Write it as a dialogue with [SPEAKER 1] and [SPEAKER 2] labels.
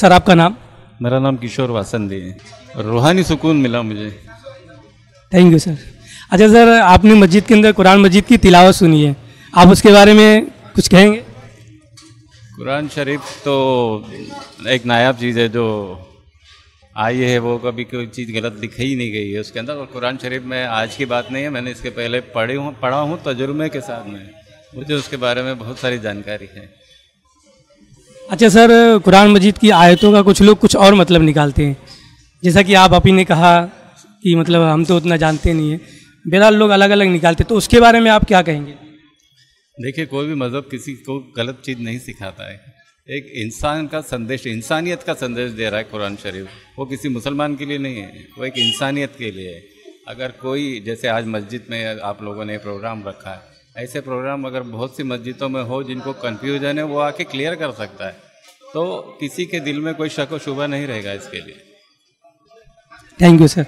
[SPEAKER 1] Sir आपका नाम?
[SPEAKER 2] मेरा नाम किशोर वासंदी है। और रूहानी सुकून मिला मुझे।
[SPEAKER 1] थैंक यू सर अच्छा सर आपने मस्जिद के अंदर कुरान मस्जिद की तिलावत सुनी है। आप उसके बारे में कुछ कहेंगे?
[SPEAKER 2] कुरान शरीफ तो एक नायाब चीज़ है जो आई है वो कभी कोई चीज़ गलत लिखी ही नहीं गई है उसके अंदर। और कुरान शरीफ में आज की बात नहीं है मैंने इसके पहले पढ़े हूँ पढ़ा हूँ तजुर्मे के साथ में। मुझे उसके बारे में बहुत सारी जानकारी है।
[SPEAKER 1] अच्छा सर, कुरान मजीद की आयतों का कुछ लोग कुछ और मतलब निकालते हैं। जैसा कि आप अभी ने कहा कि मतलब हम तो उतना जानते नहीं हैं। बेहद लोग अलग अलग निकालते तो उसके बारे में आप क्या कहेंगे?
[SPEAKER 2] देखिए, कोई भी मज़हब किसी को गलत चीज़ नहीं सिखाता है। एक इंसान का संदेश, इंसानियत का संदेश दे रहा है कुरान शरीफ। वो किसी मुसलमान के लिए नहीं है, वो एक इंसानियत के लिए है। अगर कोई, जैसे आज मस्जिद में आप लोगों ने प्रोग्राम रखा है ऐसे प्रोग्राम अगर बहुत सी मस्जिदों में हो जिनको कन्फ्यूज़न है, वो आके क्लियर कर सकता है। तो किसी के दिल में कोई शक व शुबा नहीं रहेगा इसके लिए।
[SPEAKER 1] Thank you sir